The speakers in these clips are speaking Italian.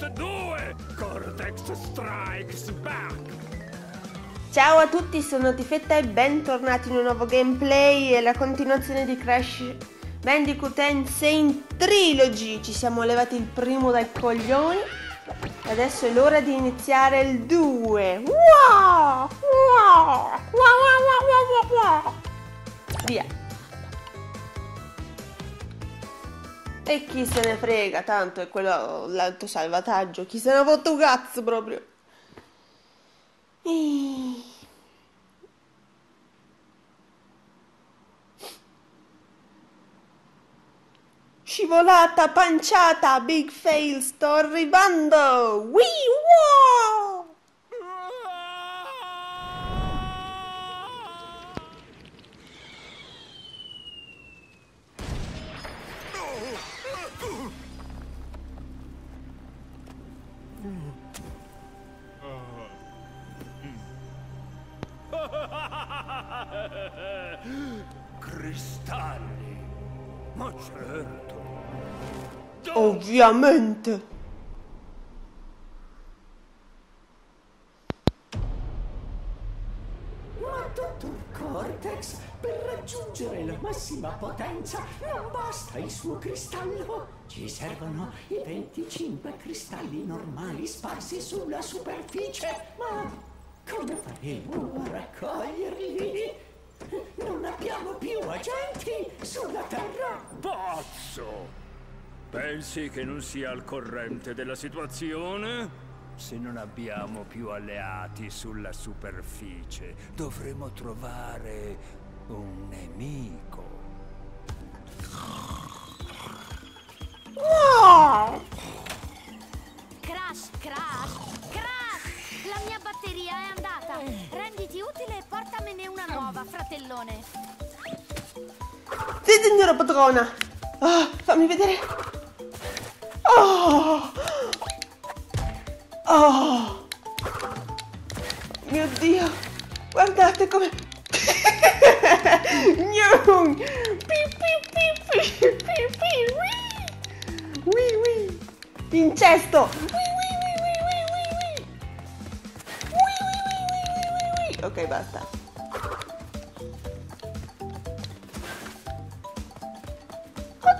Part 2 Cortex Strikes Back Ciao a tutti, sono Tifetta e bentornati in un nuovo gameplay e la continuazione di Crash Bandicoot Insane Trilogy. Ci siamo levati il primo dai coglioni adesso è l'ora di iniziare il 2. Wow! Wow! Wow! Via. E chi se ne frega, tanto è quello l'autosalvataggio. Chi se ne ha fatto un cazzo proprio. E... Scivolata, panciata, big fail, sto arrivando! Wee, wow! Ovviamente! Ma dottor Cortex, per raggiungere la massima potenza non basta il suo cristallo. Ci servono i 25 cristalli normali sparsi sulla superficie. Ma come faremo a raccoglierli? Non abbiamo più agenti sulla Terra. Pazzo! Pensi che non sia al corrente della situazione? Se non abbiamo più alleati sulla superficie, dovremo trovare un nemico. Crash, crash, crash! La mia batteria è andata. Renditi utile e portamene una nuova, fratellone. Sì, signora padrona! Ah, fammi vedere! Oh! Oh! Mio Dio! Guardate come... Gnum! Pi, pi,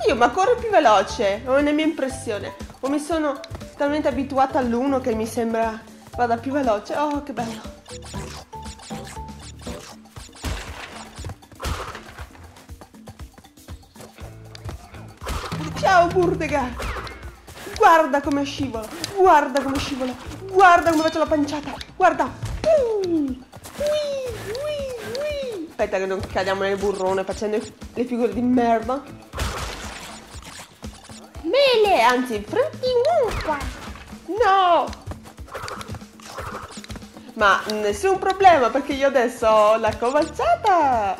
Oddio, ma corre più veloce, è una mia impressione. O mi sono talmente abituata all'uno che mi sembra vada più veloce. Oh, che bello. Ciao, Burdegar. Guarda come scivola, guarda come scivola, guarda come faccio la panciata, guarda. Aspetta che non cadiamo nel burrone facendo le figure di merda. Anzi, fruttimucca. No! Ma nessun problema perché io adesso ho la covalciata.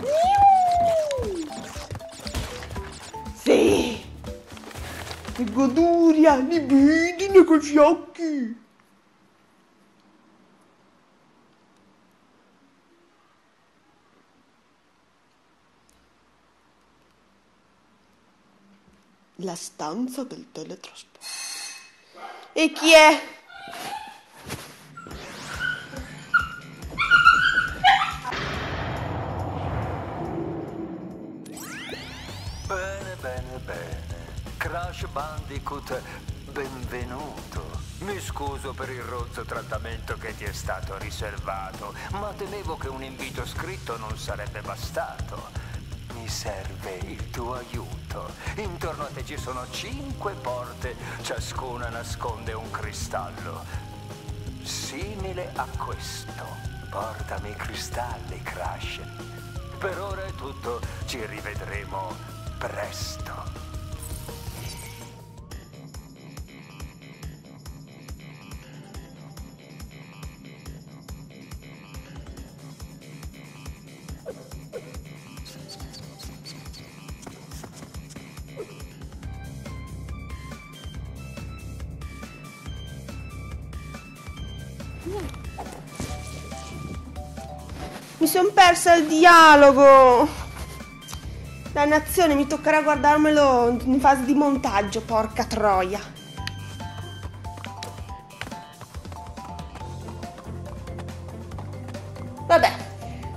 Iu! Sì! Goduria, libidine coi fiocchi. La stanza del teletrasporto. E chi è? Bene, bene, bene. Crash Bandicoot, benvenuto. Mi scuso per il rozzo trattamento che ti è stato riservato, ma temevo che un invito scritto non sarebbe bastato. Mi serve il tuo aiuto. Intorno a te ci sono cinque porte, ciascuna nasconde un cristallo. Simile a questo. Portami i cristalli, Crash. Per ora è tutto, ci rivedremo presto. sono persa il dialogo. Dannazione, mi toccherà guardarmelo in fase di montaggio, porca troia. Vabbè,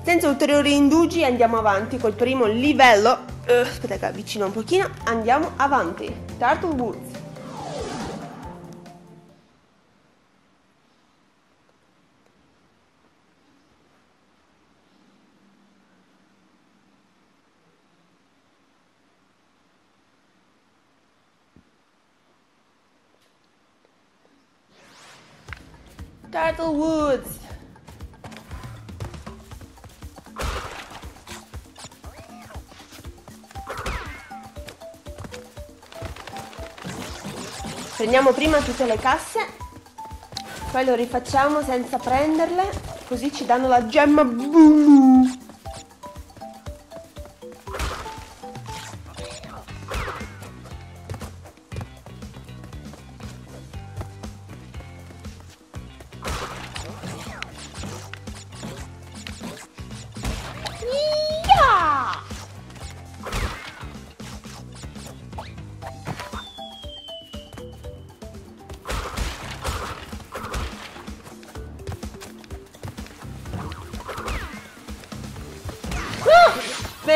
senza ulteriori indugi andiamo avanti col primo livello. Uh, aspetta che avvicino un pochino, andiamo avanti. Turtle Woods. Turtle Woods. Prendiamo prima tutte le casse, poi lo rifacciamo senza prenderle, così ci danno la gemma blu.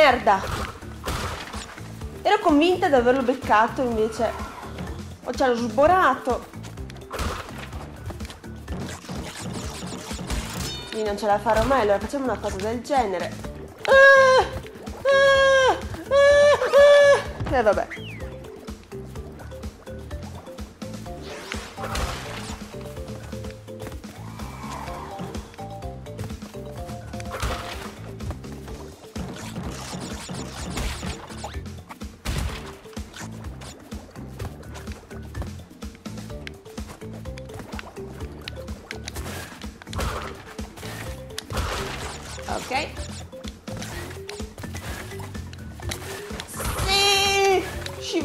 Merda! Ero convinta di averlo beccato, invece ho già sborato. Quindi non ce la farò mai, allora facciamo una cosa del genere. Ah, ah, ah, ah. E vabbè.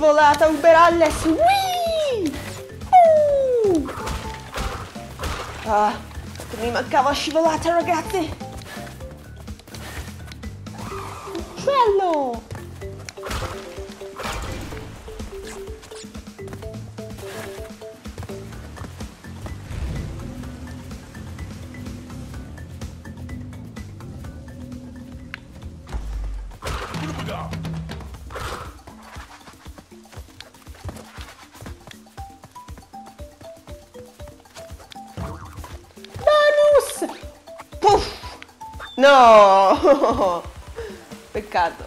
Scivolata Uberalles! Whee! Uh! Ah, mi mancava scivolata ragazzi! Uccello! Bonus! No! Peccato.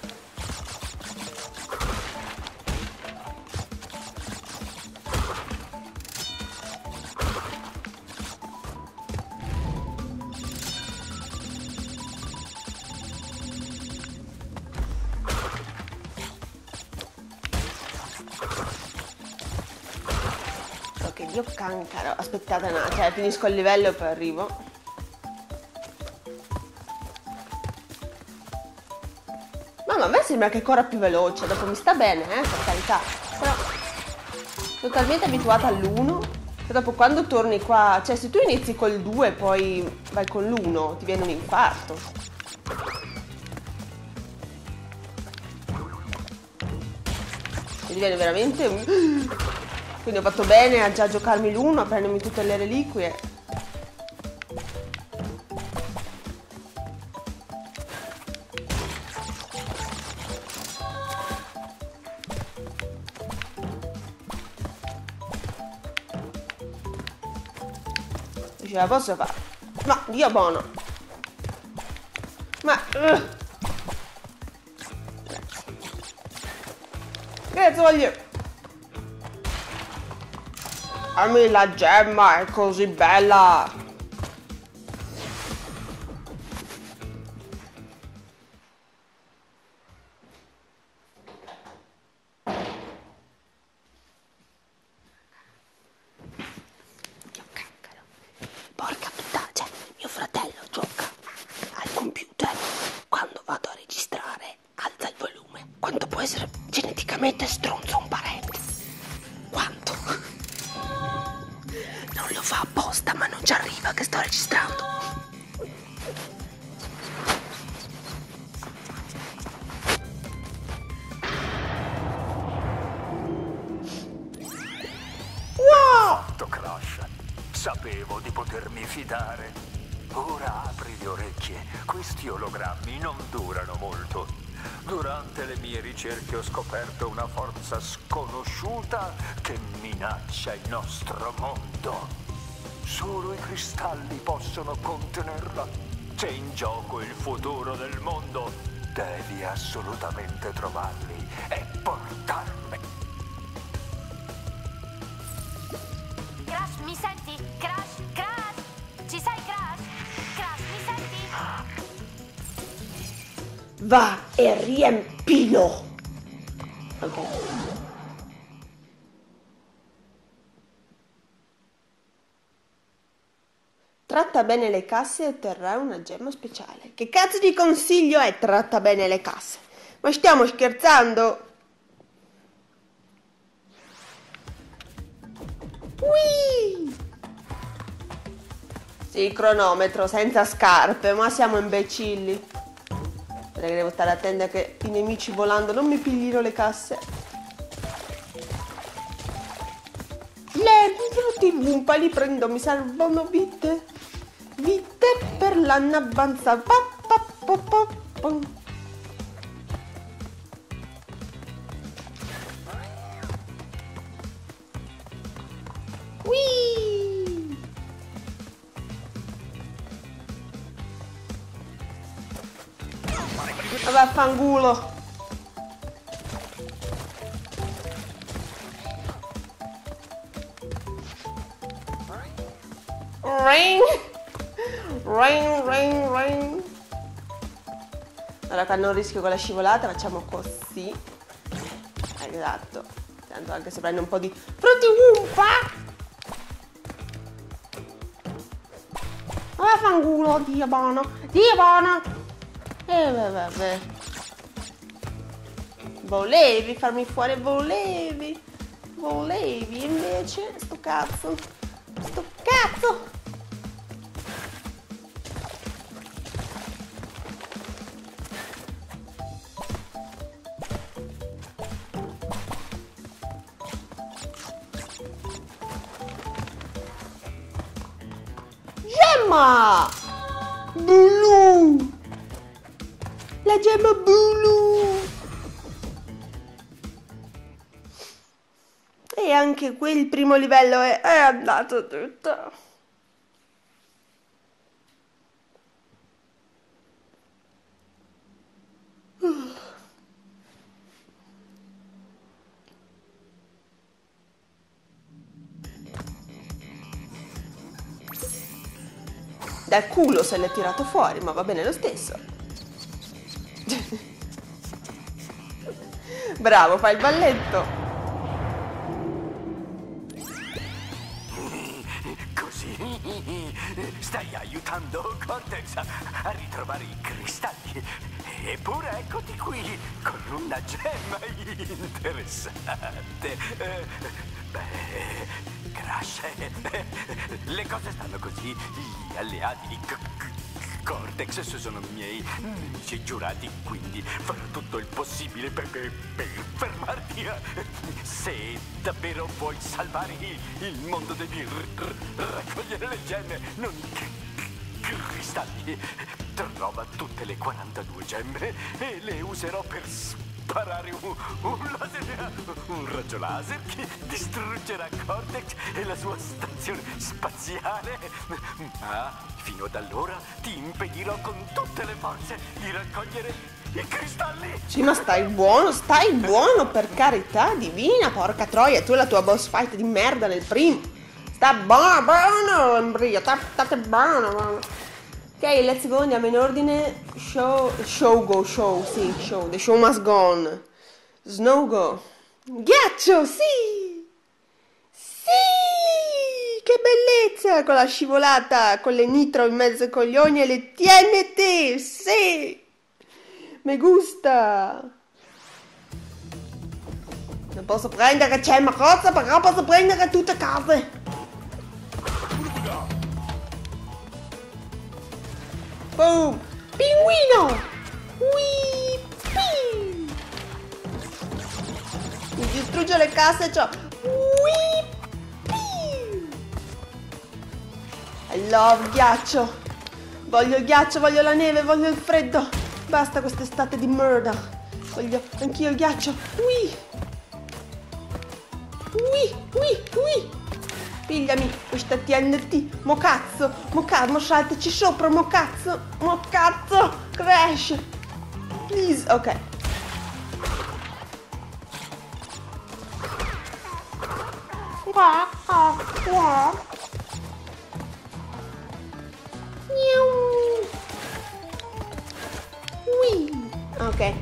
Ok, dio cancaro. Aspettate un attimo, cioè, finisco il livello e poi arrivo. Sembra che corra più veloce, dopo mi sta bene, eh, per carità. Però sono talmente abituata all'1 che dopo quando torni qua, cioè se tu inizi col 2 e poi vai con l'1, ti viene un infarto. Ti viene veramente. Quindi ho fatto bene a già giocarmi l'1, a prendermi tutte le reliquie. Ce la posso fare. Ma, Dio buono. Ma... uh. Grazie, voglio... Dammi la gemma, è così bella! Forza sconosciuta che minaccia il nostro mondo. Solo i cristalli possono contenerla. C'è in gioco il futuro del mondo. Devi assolutamente trovarli e portarmi. Crash, mi senti? Crash, Crash! Ci sei, Crash? Crash, mi senti? Va e riempilo. Ok. Tratta bene le casse e otterrai una gemma speciale. Che cazzo di consiglio è tratta bene le casse? Ma stiamo scherzando? Whee! Sì, cronometro, senza scarpe, ma siamo imbecilli. Perché devo stare attenta che i nemici volando non mi piglino le casse. Le Wumpa li prendo, mi servono vite. Vite per l'anno avanzato. Vaffanculo. Rain. Rain, rain, rain. Allora quando non rischio con la scivolata facciamo così. Esatto. Tanto anche se prendo un po' di frutti wumpa. Vaffanculo, Dio buono. Dio buono. E eh, vabbè. Volevi farmi fuori, volevi. Volevi, invece, sto cazzo. Sto cazzo. Anche quel primo livello è, è andato tutto. Dal culo se l'è tirato fuori, ma va bene lo stesso. Bravo, fai il balletto. Cortex a, ritrovare i cristalli. Eppure eccoti qui con una gemma interessante. Eh, Beh, Crash, le cose stanno così. Gli alleati di Cortex sono miei nemici giurati, quindi farò tutto il possibile per, per- fermarti. Se davvero vuoi salvare il, mondo devi raccogliere le gemme, non cristalli. Trova tutte le 42 gemme e le userò per sparare un, un laser, un raggio laser che distruggerà Cortex e la sua stazione spaziale. Ma fino ad allora ti impedirò con tutte le forze di raccogliere i cristalli. Sì, ma stai buono, stai buono, per carità divina, porca troia, tu e la tua boss fight di merda nel primo. Sta buono, buono, embrio, sta, state buono, buono. Ok, let's go, andiamo in ordine. Show, show go, show, sì, show, the show must go on. Snow go. Ghiaccio, sì! Sì! Che bellezza! Con la scivolata, con le nitro in mezzo ai coglioni e le TNT, sì! Me gusta! Non posso prendere c'è una cosa, però posso prendere tutte cose! Boom! Pinguino! Whee! Mi distrugge le casse, ciò! Whee! I love ghiaccio! Voglio il ghiaccio, voglio la neve, voglio il freddo. Basta quest'estate di merda. Voglio anch'io il ghiaccio. Ui! Ui, ui, ui! Pigliami questa TNT. Mo cazzo, mo cazzo, mo saltaci sopra, mo cazzo, mo cazzo. Crash. Please, ok. Qua, qua, qua. Ok.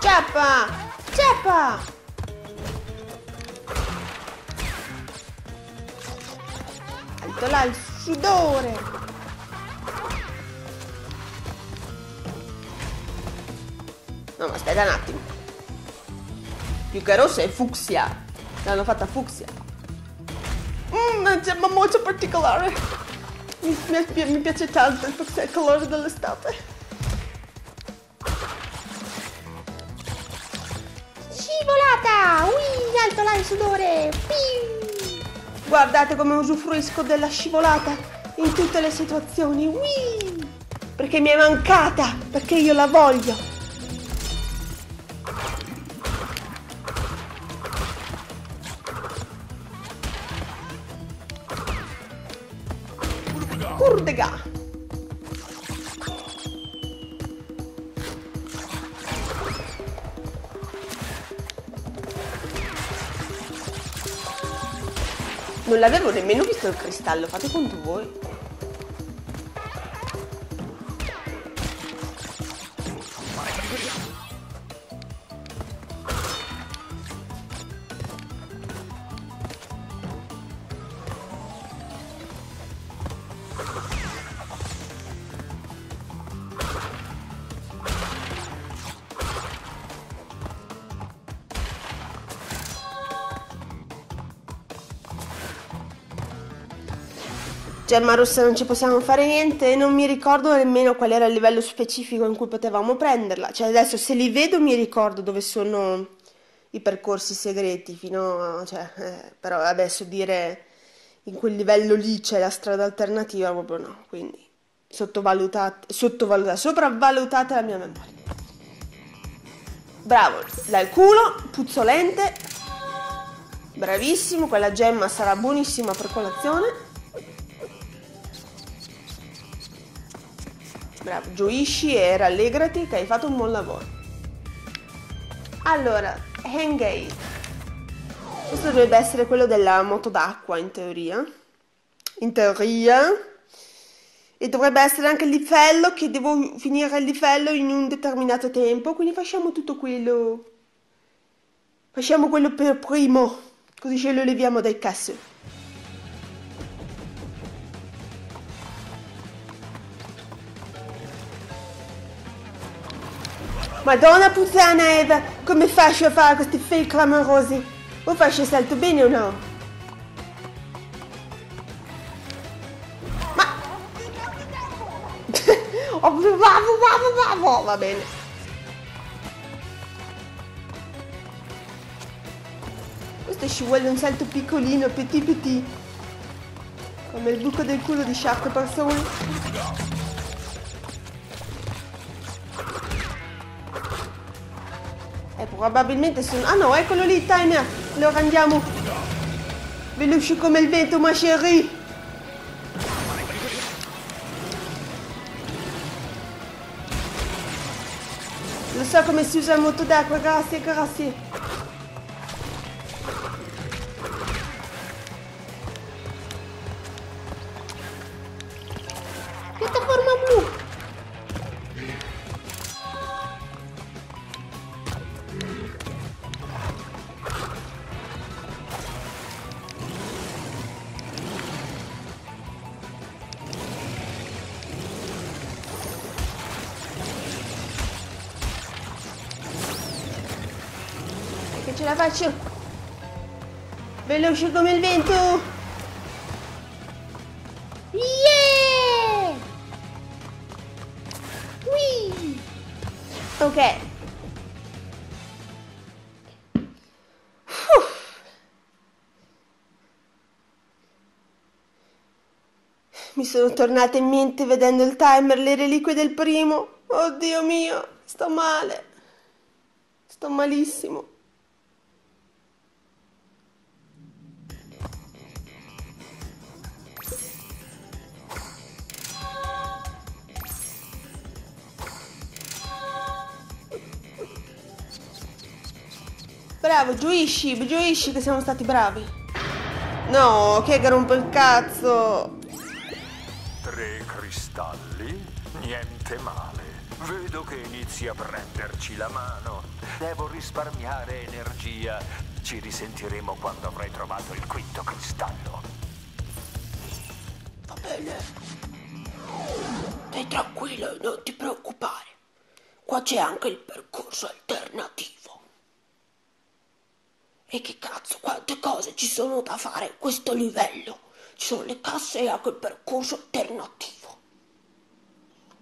Ciappa! Ciappa! Alto là il sudore! No, ma aspetta un attimo. Più che rossa è fucsia. L'hanno fatta fucsia. Mmm, gemma molto particolare. Mi, mi- mi piace tanto il colore dell'estate. Alto là il sudore! Piu! Guardate come usufruisco della scivolata in tutte le situazioni. Ui! Perché mi è mancata, perché io la voglio. L'avevo nemmeno visto il cristallo, fate conto voi. Gemma rossa non ci possiamo fare niente e non mi ricordo nemmeno qual era il livello specifico in cui potevamo prenderla. Cioè adesso se li vedo mi ricordo dove sono i percorsi segreti fino a... Cioè, eh, però adesso dire in quel livello lì c'è la strada alternativa proprio no. Quindi sottovalutate, sottovalutate, sopravvalutate la mia memoria. Bravo, dal culo, puzzolente. Bravissimo, quella gemma sarà buonissima per colazione. Bravo, gioisci e rallegrati che hai fatto un buon lavoro. Allora, Hengate. Questo dovrebbe essere quello della moto d'acqua in teoria. In teoria. E dovrebbe essere anche il livello che devo finire il livello in un determinato tempo. Quindi facciamo tutto quello. Facciamo quello per primo. Così ce lo leviamo dai cazzo. Madonna puttana Eva, come faccio a fare questi fail clamorosi? Lo faccio salto bene o no? Ma... bravo, bravo, bravo, va bene. Questo ci vuole un salto piccolino, petit petit. Come il buco del culo di certe persone. Probabilmente sono... Ah no, eccolo lì il timer. Allora andiamo. Veloce come il vento, ma chérie. Lo so come si usa il moto d'acqua, grazie, grazie. Ce la faccio. Veloce come il vento. Yeah! Whee! Ok. Mi sono tornate in mente vedendo il timer le reliquie del primo. Oddio mio, sto male. Sto malissimo. Bravo, gioisci, gioisci che siamo stati bravi. No, che rompe il cazzo. Tre cristalli? Niente male. Vedo che inizi a prenderci la mano. Devo risparmiare energia. Ci risentiremo quando avrai trovato il quinto cristallo. Va bene. Stai tranquillo, non ti preoccupare. Qua c'è anche il percorso alternativo. E che cazzo, quante cose ci sono da fare a questo livello? Ci sono le casse e anche il percorso alternativo.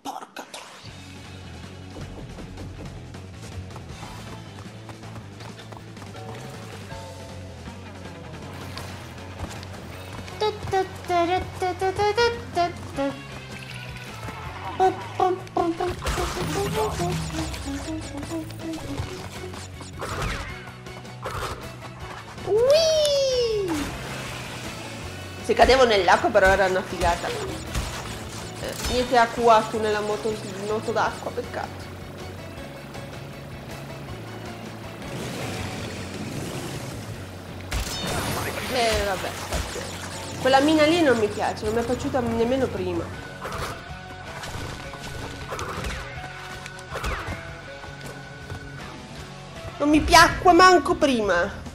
Porca troia. Whee! Se cadevo nell'acqua però era una figata. Eh, niente acquato nella moto, moto d'acqua, peccato. Eh vabbè, pazienza. Quella mina lì non mi piace, non mi è piaciuta nemmeno prima. Non mi piacque manco prima.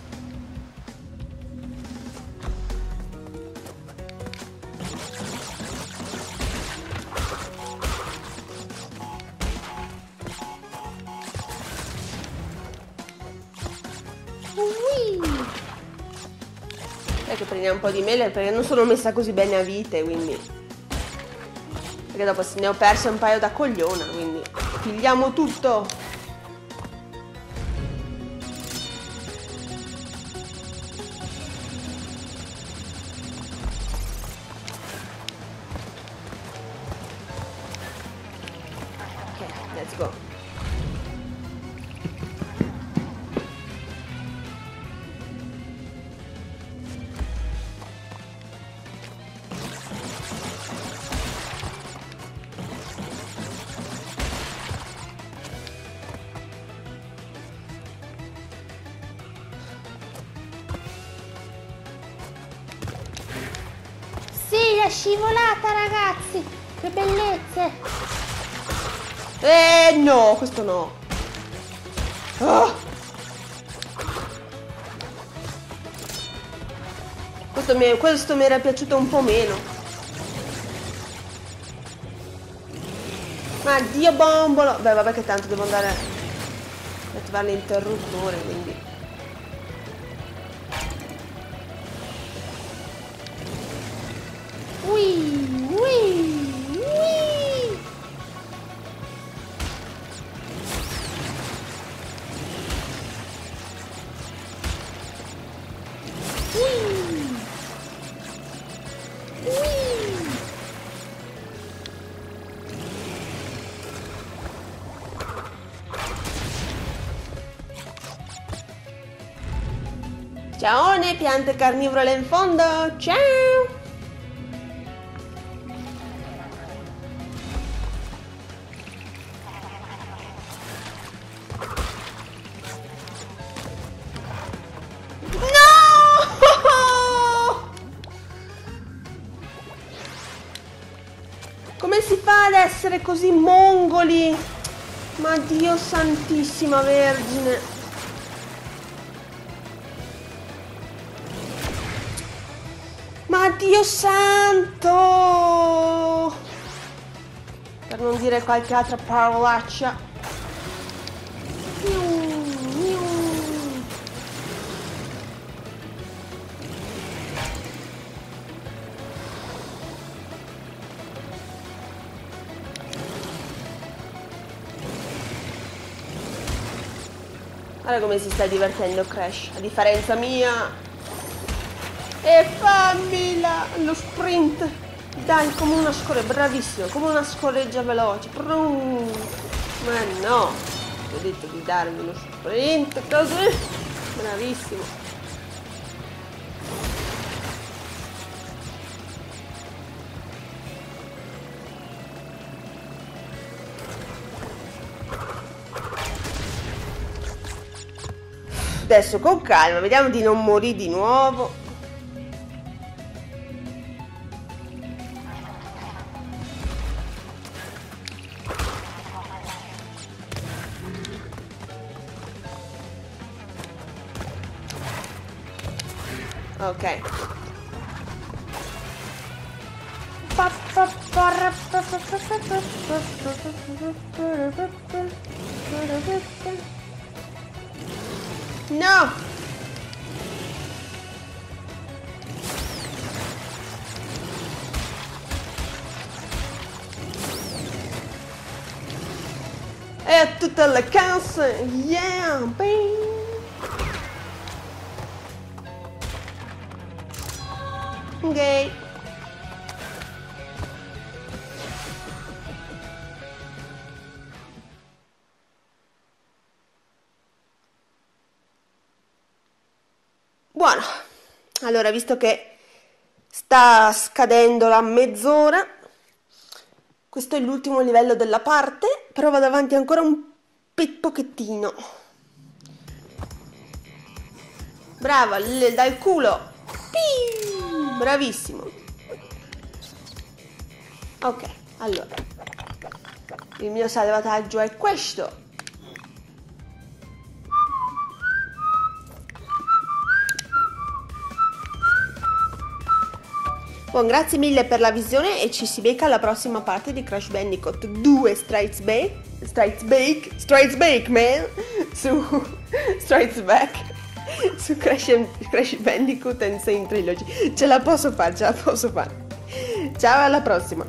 Ui. Dai che prendiamo un po' di mele perché non sono messa così bene a vite, quindi... Perché dopo se ne ho perse un paio da cogliona, quindi... Pigliamo tutto! La scivolata, ragazzi! Che bellezze! Eh no, questo no. Ah. Questo mi, questo mi era piaciuto un po' meno. Ma Dio bombolo! Beh, vabbè che tanto devo andare a attivare l'interruttore, quindi... Ui, ui, ui! Ciao, piante carnivore in fondo! Ciao! Così mongoli? Ma Dio santissima vergine! Ma Dio santo! Per non dire qualche altra parolaccia. Guarda come si sta divertendo Crash, a differenza mia. E fammela! Lo sprint! Dai, come una scoreggia, bravissimo, come una scoreggia veloce. Brum. Ma no, ho detto di darmi uno sprint così. Bravissimo. Adesso con calma, vediamo di non morire di nuovo. Ok. No! E a tutte le case! Yeah! Bing! Ok. Buono. Allora, visto che sta scadendo la mezz'ora, questo è l'ultimo livello della parte, però vado avanti ancora un pochettino. Brava, le dal culo. Piu! Bravissimo. Ok, allora. Il mio salvataggio è questo. Buon, grazie mille per la visione e ci si becca alla prossima parte di Crash Bandicoot 2 Strikes Back Strikes Back Strikes Back man su Strikes Back su Crash, Crash Bandicoot Insane Trilogy. Ce la posso fare, ce la posso fare. Ciao alla prossima